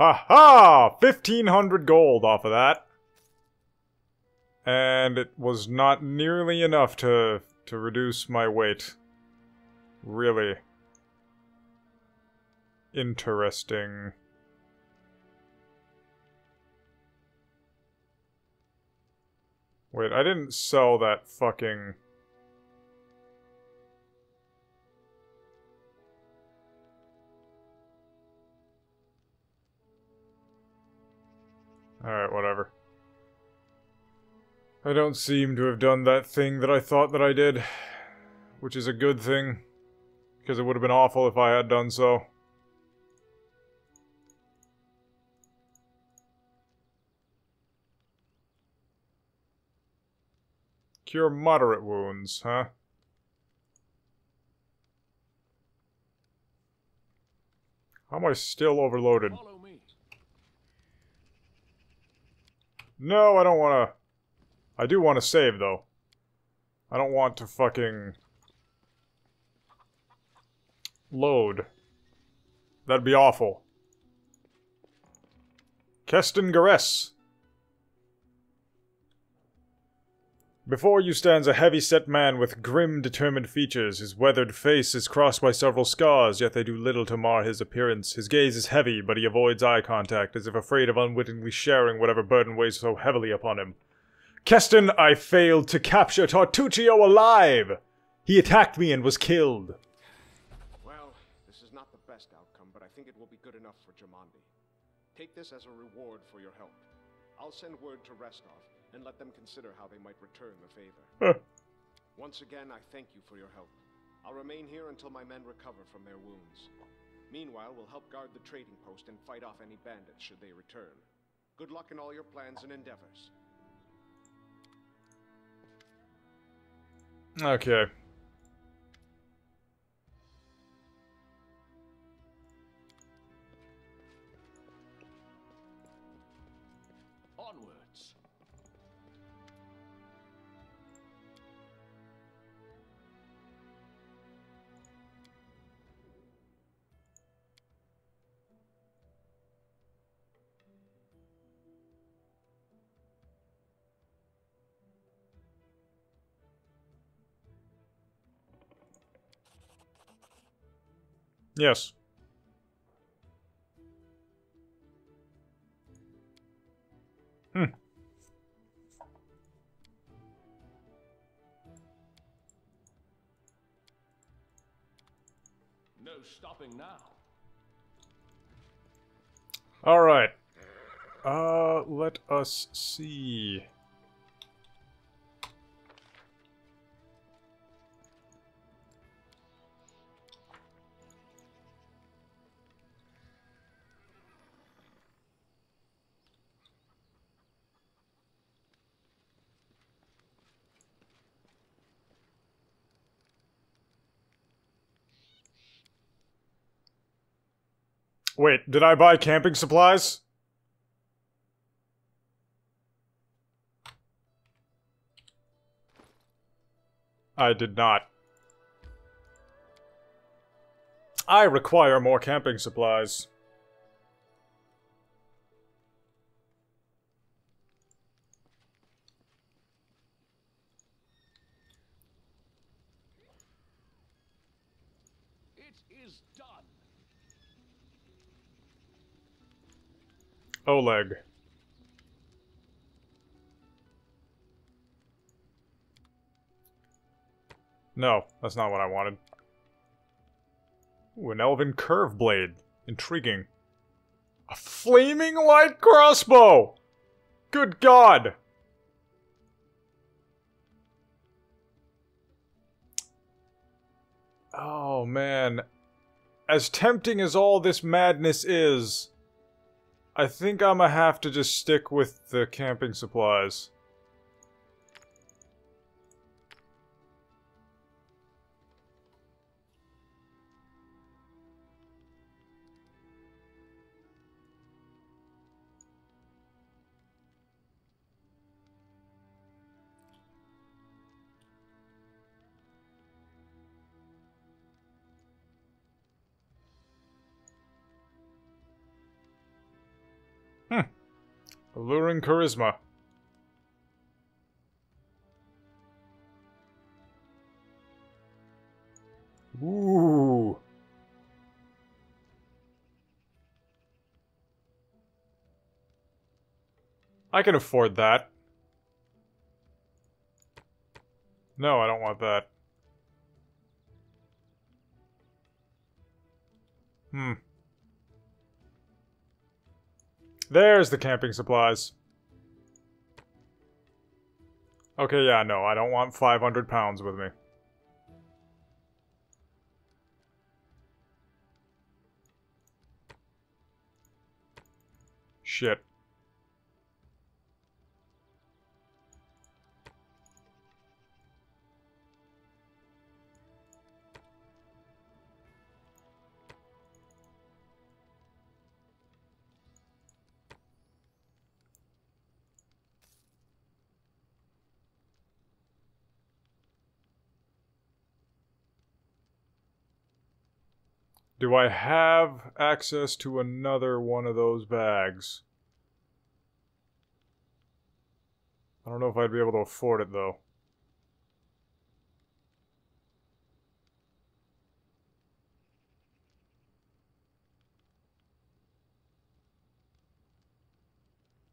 Ha ha! 1500 gold off of that. And it was not nearly enough to to reduce my weight. Really. Interesting. Wait, I didn't sell that fucking... Alright, whatever. I don't seem to have done that thing that I thought that I did. Which is a good thing. Because it would have been awful if I had done so. Cure moderate wounds, huh? How am I still overloaded? No, I don't want to... I do want to save, though. I don't want to fucking... Load. That'd be awful. Kesten Garess. Before you stands a heavy-set man with grim, determined features. His weathered face is crossed by several scars, yet they do little to mar his appearance. His gaze is heavy, but he avoids eye contact, as if afraid of unwittingly sharing whatever burden weighs so heavily upon him. Kesten, I failed to capture Tartuccio alive! He attacked me and was killed. Well, this is not the best outcome, but I think it will be good enough for Jamandi. Take this as a reward for your help. I'll send word to Restov and let them consider how they might return the favor. Once again, I thank you for your help. I'll remain here until my men recover from their wounds. Meanwhile, we'll help guard the trading post and fight off any bandits should they return. Good luck in all your plans and endeavors. Okay. Yes. Hmm. No stopping now. Alright. Uh, let us see. Wait, did I buy camping supplies? I did not. I require more camping supplies. Oleg. No, that's not what I wanted. Ooh, an elven curve blade. Intriguing. A flaming light crossbow! Good god! Oh man. As tempting as all this madness is, I think I'm gonna have to just stick with the camping supplies. Alluring charisma. Ooh. I can afford that. No, I don't want that. Hmm. There's the camping supplies. Okay, yeah, no, I don't want 500 pounds with me. Shit. Do I have access to another one of those bags? I don't know if I'd be able to afford it though.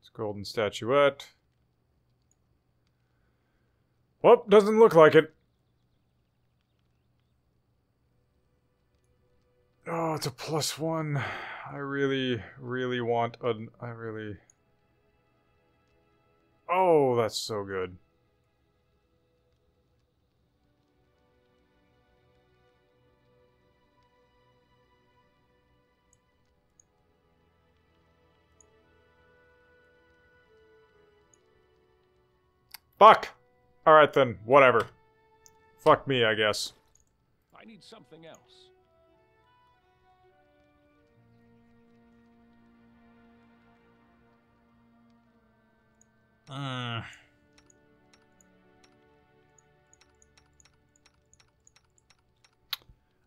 It's a golden statuette. Well, doesn't look like it. Oh, it's a plus one. I really, really want a. I really. Oh, that's so good. Fuck! Alright then, whatever. Fuck me, I guess. I need something else.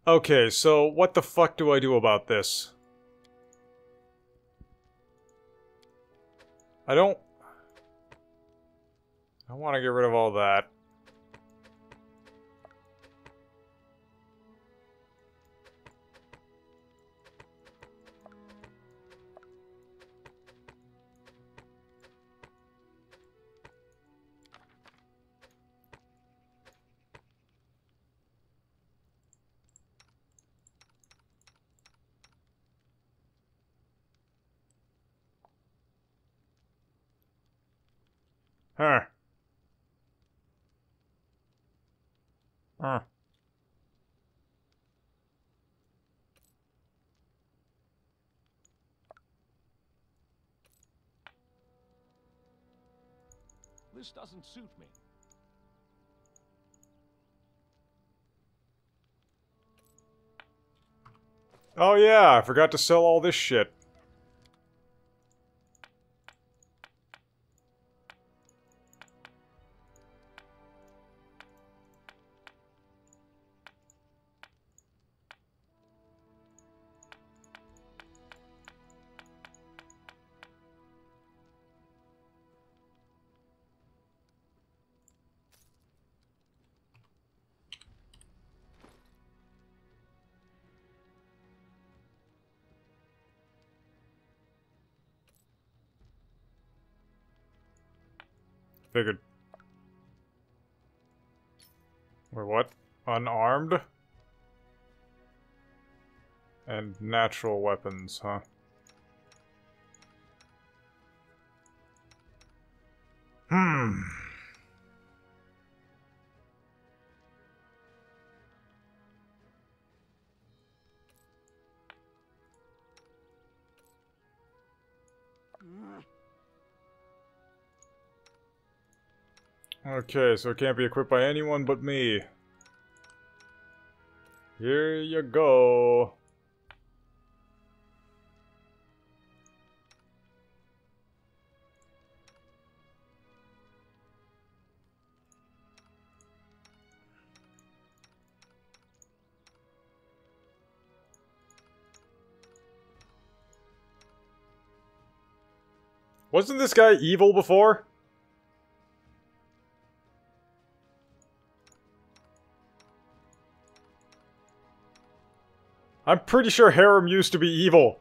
Okay, so what the fuck do I do about this? I don't... I want to get rid of all that. Huh. Huh. This doesn't suit me. Oh yeah, I forgot to sell all this shit. Figured. We're what? Unarmed? And natural weapons, huh? Hmm. Okay, so it can't be equipped by anyone but me. Here you go. Wasn't this guy evil before? I'm pretty sure Harrim used to be evil.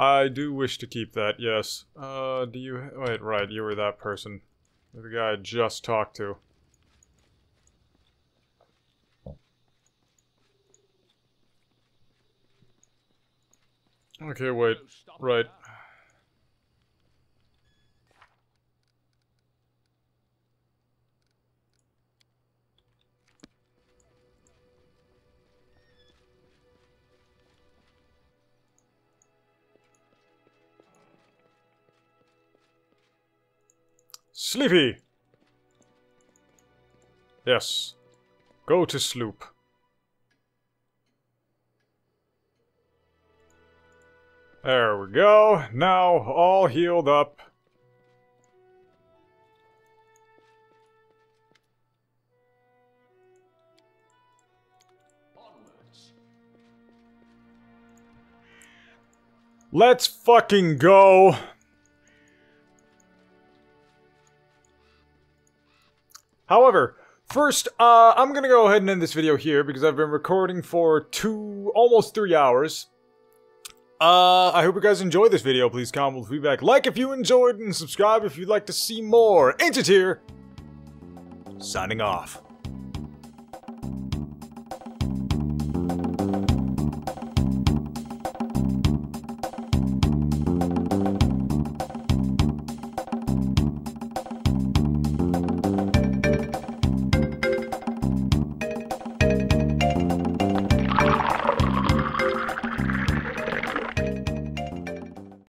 I do wish to keep that, yes. Uh, do you... Wait, right, you were that person. The guy I just talked to. Okay, wait. Right. Sleepy! Yes. Go to sloop. There we go. Now all healed up. Let's fucking go. However, first, uh, I'm gonna go ahead and end this video here because I've been recording for two, almost three hours. Uh, I hope you guys enjoyed this video. Please comment with feedback. Like if you enjoyed and subscribe if you'd like to see more. Ancient here. Signing off.